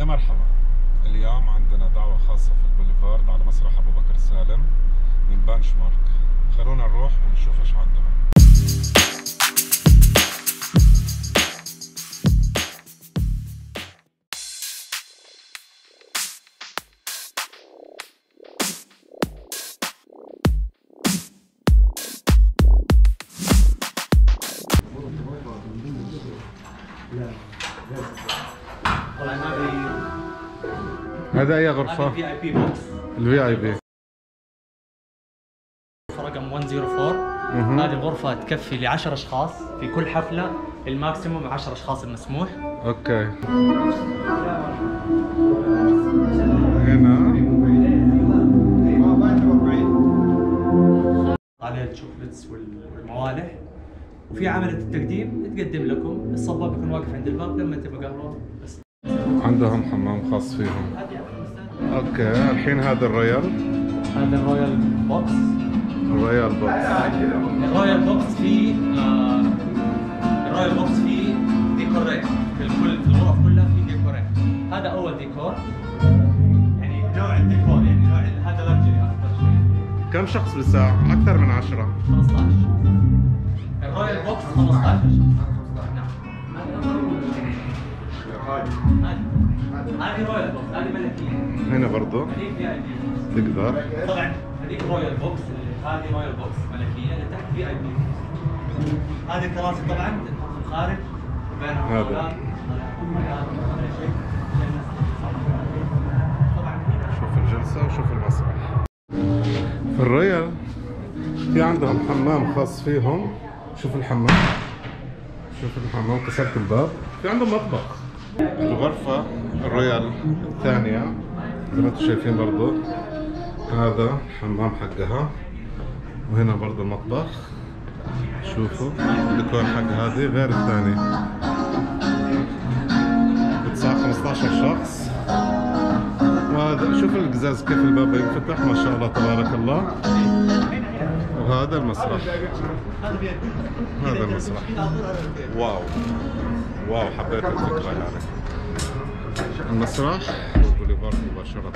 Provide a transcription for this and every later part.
يا مرحبا. اليوم عندنا دعوة خاصة في البوليفارد على مسرح أبو بكر سالم من بنش مارك خلونا نروح ونشوف إيش عندهم. طبعا هذه هذا أي هذه غرفة؟ VIP box ال VIP رقم 104 هذه الغرفة تكفي ل 10 أشخاص. في كل حفلة ال maximum 10 أشخاص المسموح. okay. هنا. عليها ال chocolates وال- والموالح. وفي عاملة التقديم تقدم لكم. الصباب يكون واقف عند الباب لما تبغى قهوة. بس. عندهم حمام خاص فيهم. okay الحين هذا ال royal هذا ال royal box. ال royal box. ال royal box فيه آه ال royal box فيه ديكورين في الكل في الغرف كلها في ديكورين هذا أول ديكور. يعني نوع الديكور يعني نوع هذا luxury أكثر شيء. كم شخص بالساعة؟ أكثر من عشرة. 15 ال royal box 15 نعم هذه royal box هذه ملكيه هنا برضو. هذه VIP تقدر طبعا هذيك royal box هذه royal box ملكيه اللي تحت VIP هذه الكراسي طبعا الخارج بينها هذا. شوف الجلسة وشوف المسرح. في ال royal في عندهم حمام خاص فيهم. شوف الحمام. شوف الحمام. كسرت الباب. في عندهم مطبخ. الغرفة ال royal الثانية زي ما أنتم شايفين برضو. هذا الحمام حقها وهنا برضو المطبخ شوفوا الديكور حق هذه غير الثاني. بتساع 15 شخص. وهذا شوف القزاز كيف الباب ينفتح ما شاء الله تبارك الله. وهذا المسرح. هذا المسرح. wow. wow حبيت الفكرة يعني المسرح والبوليفارد مباشرة.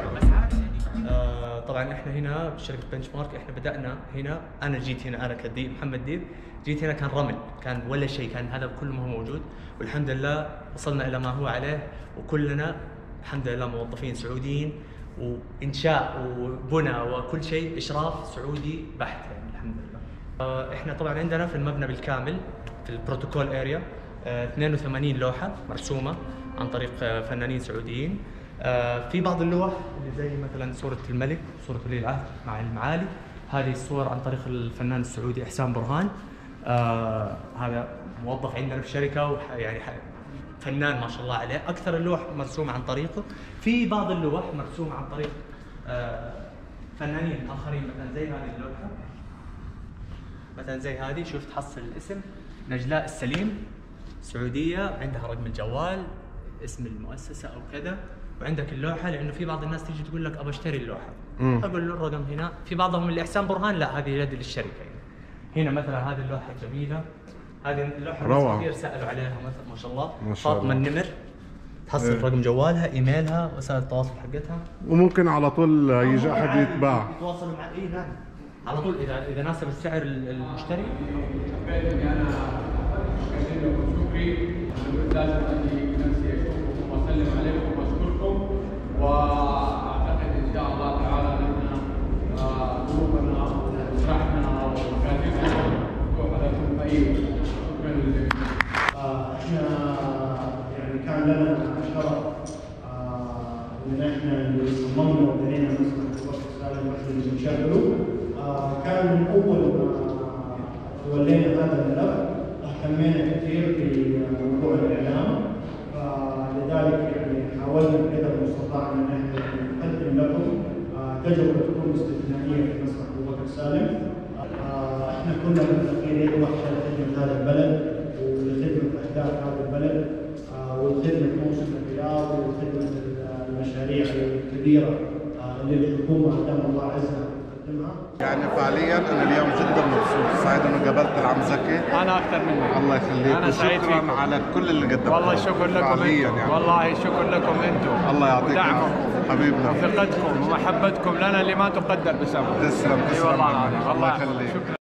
آه، طبعا إحنا هنا بشركة Benchmark إحنا بدأنا هنا. أنا جيت هنا أنا كديب محمد ديب. جيت هنا كان رمل كان ولا شيء كان هذا كله ما هو موجود. والحمد لله وصلنا إلى ما هو عليه. وكلنا الحمد لله موظفين سعوديين. وإنشاء وبنى وكل شيء إشراف سعودي بحت يعني الحمد لله. آه، إحنا طبعا عندنا في المبنى بالكامل في البروتوكول اريا 82 لوحة مرسومة عن طريق آه، فنانين سعوديين. آه، في بعض اللوح اللي زي مثلا صورة الملك صورة ولي العهد مع المعالي هذه الصور عن طريق الفنان السعودي إحسان برهان. آه، هذا موظف عندنا في الشركة يعني ح- فنان ما شاء الله عليه. أكثر اللوح مرسومه عن طريقه. في بعض اللوح مرسومه عن طريق آه، فنانين آخرين مثلا زي هذه اللوحة. مثلا زي هذه شوف تحصل الاسم. نجلاء السليم سعودية عندها رقم الجوال اسم المؤسسة أو كذا. وعندك اللوحة لأنه في بعض الناس تيجي تقول لك ابى أشتري اللوحة. مم. أقول له الرقم هنا. في بعضهم اللي احسان برهان لا هذه يد للشركة. يعني. هنا مثلا هذه اللوحة جميلة. هذه اللوحة. ناس كثير سألوا عليها مثلا ما شاء الله. ما شاء فاطمة. النمر تحصل إيه. رقم جوالها إيميلها وسائل التواصل حقتها. وممكن على طول يجي أحد يتباع. يتواصلوا مع اي نعم. على طول اذا إذا ناسب السعر ال- المشتري. شكري لازم اني بنفسي اشكركم وأسلم عليكم وأشكركم. واعتقد ان شاء الله تعالى نحن آه، ظروفنا ومسرحنا ومكاتبنا مفتوحه لكم اي شكرا للجميع. إحنا يعني كان لنا شرف آه، ان إحنا اللي صممنا وبنينا مسرح الوقت السالم بنشغله آه، كان من أول ما ولينا هذا الملف اهتمينا كثير بموضوع الإعلام. فلذلك يعني حاولنا بقدر المستطاع أن إحنا نقدم لكم آه، تجربة تكون استثنائية في مسرح أبو بكر سالم. آه، إحنا كنا متفقين يد واحدة لخدمه هذا البلد ولخدمه أهداف هذا البلد آه، ولخدمه موسم الرياض ولخدمه المشاريع الكبيرة. ادام الله عزها تقدمها يعني فعليا أنا اليوم جدا مبسوط. سعيد انه قابلت العم زكي. أنا أكثر منك. الله يخليك. أنا سعيد فيكم. على كل اللي قدمته. والله شكر لكم فعليا يعني. والله شكر لكم أنتم. الله يعطيك ودعمكم العافية. حبيبنا. وثقتكم ومحبتكم لنا اللي ما تقدر بثمن تسلم أي تسلم. والله العظيم. الله يخليك.